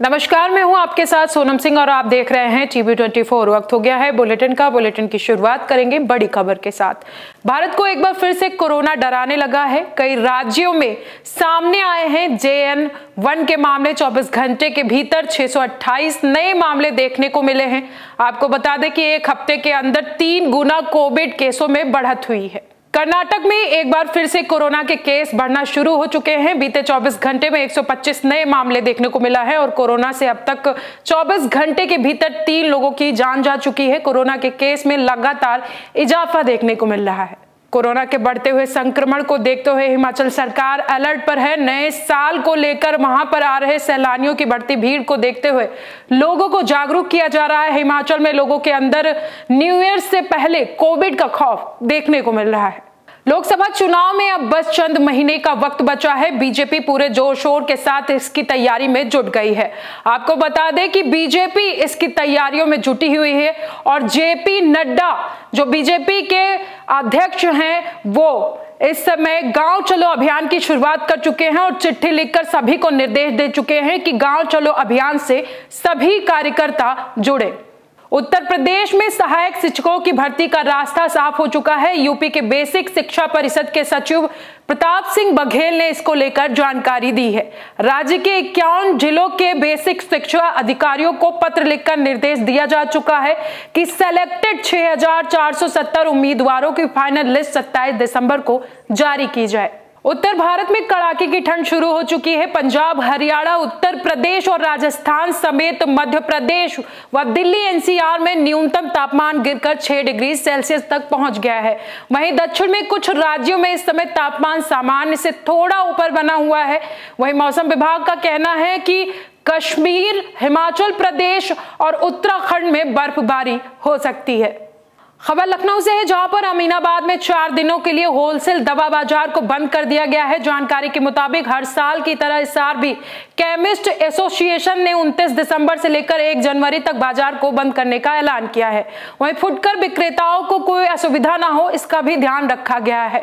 नमस्कार, मैं हूँ आपके साथ सोनम सिंह और आप देख रहे हैं टीवी 24 वक्त हो गया है बुलेटिन का। बुलेटिन की शुरुआत करेंगे बड़ी खबर के साथ। भारत को एक बार फिर से कोरोना डराने लगा है। कई राज्यों में सामने आए हैं जेएन वन के मामले। 24 घंटे के भीतर 628 नए मामले देखने को मिले हैं। आपको बता दें कि एक हफ़्ते के अंदर तीन गुना कोविड केसों में बढ़त हुई है। कर्नाटक में एक बार फिर से कोरोना के केस बढ़ना शुरू हो चुके हैं। बीते 24 घंटे में 125 नए मामले देखने को मिला है और कोरोना से अब तक 24 घंटे के भीतर तीन लोगों की जान जा चुकी है। कोरोना के केस में लगातार इजाफा देखने को मिल रहा है। कोरोना के बढ़ते हुए संक्रमण को देखते हुए हिमाचल सरकार अलर्ट पर है। नए साल को लेकर वहाँ पर आ रहे सैलानियों की बढ़ती भीड़ को देखते हुए लोगों को जागरूक किया जा रहा है। हिमाचल में लोगों के अंदर न्यू ईयर से पहले कोविड का खौफ देखने को मिल रहा है। लोकसभा चुनाव में अब बस चंद महीने का वक्त बचा है। बीजेपी पूरे ज़ोर शोर के साथ इसकी तैयारी में जुट गई है। आपको बता दें कि बीजेपी इसकी तैयारियों में जुटी हुई है और जेपी नड्डा, जो बीजेपी के अध्यक्ष हैं, वो इस समय गाँव चलो अभियान की शुरुआत कर चुके हैं और चिट्ठी लिखकर सभी को निर्देश दे चुके हैं कि गाँव चलो अभियान से सभी कार्यकर्ता जुड़े। उत्तर प्रदेश में सहायक शिक्षकों की भर्ती का रास्ता साफ़ हो चुका है। यूपी के बेसिक शिक्षा परिषद के सचिव प्रताप सिंह बघेल ने इसको लेकर जानकारी दी है। राज्य के इक्यावन जिलों के बेसिक शिक्षा अधिकारियों को पत्र लिखकर निर्देश दिया जा चुका है कि सेलेक्टेड 6,470 उम्मीदवारों की फाइनल लिस्ट 27 दिसंबर को जारी की जाए। उत्तर भारत में कड़ाके की ठंड शुरू हो चुकी है। पंजाब, हरियाणा, उत्तर प्रदेश और राजस्थान समेत मध्य प्रदेश व दिल्ली एनसीआर में न्यूनतम तापमान गिरकर 6 डिग्री सेल्सियस तक पहुँच गया है। वहीं दक्षिण में कुछ राज्यों में इस समय तापमान सामान्य से थोड़ा ऊपर बना हुआ है। वहीं मौसम विभाग का कहना है कि कश्मीर, हिमाचल प्रदेश और उत्तराखंड में बर्फबारी हो सकती है। खबर लखनऊ से है, जहाँ पर अमीनाबाद में चार दिनों के लिए होलसेल दवा बाज़ार को बंद कर दिया गया है। जानकारी के मुताबिक हर साल की तरह इस साल भी केमिस्ट एसोसिएशन ने 29 दिसंबर से लेकर 1 जनवरी तक बाज़ार को बंद करने का ऐलान किया है। वहीं फुटकर विक्रेताओं को कोई असुविधा ना हो, इसका भी ध्यान रखा गया है।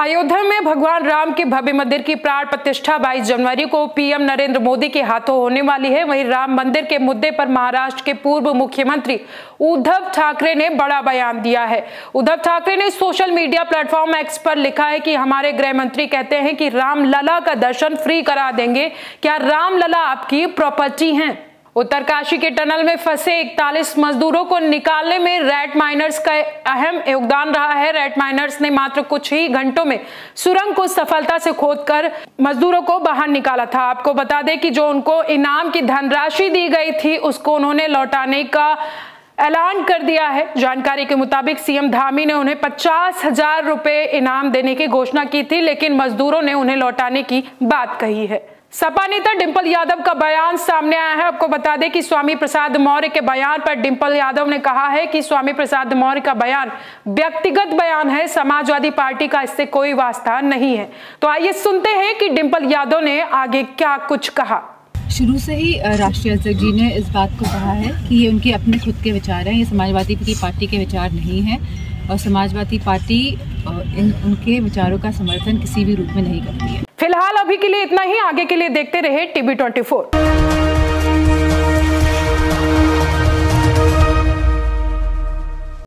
अयोध्या में भगवान राम के भव्य मंदिर की प्राण प्रतिष्ठा 22 जनवरी को पीएम नरेंद्र मोदी के हाथों होने वाली है। वहीं राम मंदिर के मुद्दे पर महाराष्ट्र के पूर्व मुख्यमंत्री उद्धव ठाकरे ने बड़ा बयान दिया है। उद्धव ठाकरे ने सोशल मीडिया प्लेटफॉर्म एक्स पर लिखा है कि हमारे गृह मंत्री कहते हैं कि रामलला का दर्शन फ्री करा देंगे। क्या रामलला आपकी प्रॉपर्टी है? उत्तरकाशी के टनल में फंसे इकतालीस मजदूरों को निकालने में रेड माइनर्स का अहम योगदान रहा है। रेड माइनर्स ने मात्र कुछ ही घंटों में सुरंग को सफलता से खोदकर मजदूरों को बाहर निकाला था। आपको बता दें कि जो उनको इनाम की धनराशि दी गई थी, उसको उन्होंने लौटाने का ऐलान कर दिया है। जानकारी के मुताबिक सीएम धामी ने उन्हें पचास हज़ार रुपए इनाम देने की घोषणा की थी, लेकिन मजदूरों ने उन्हें लौटाने की बात कही है। सपा नेता डिंपल यादव का बयान सामने आया है। आपको बता दें कि स्वामी प्रसाद मौर्य के बयान पर डिंपल यादव ने कहा है कि स्वामी प्रसाद मौर्य का बयान व्यक्तिगत बयान है। समाजवादी पार्टी का इससे कोई वास्ता नहीं है। तो आइए सुनते हैं कि डिंपल यादव ने आगे क्या कुछ कहा। शुरू से ही राष्ट्रीय अध्यक्ष जी ने इस बात को कहा है कि ये उनके अपने खुद के विचार हैं। ये समाजवादी पार्टी के विचार नहीं हैं और समाजवादी पार्टी इन, उनके विचारों का समर्थन किसी भी रूप में नहीं करती है। फ़िलहाल अभी के लिए इतना ही। आगे के लिए देखते रहे टीवी ट्वेंटी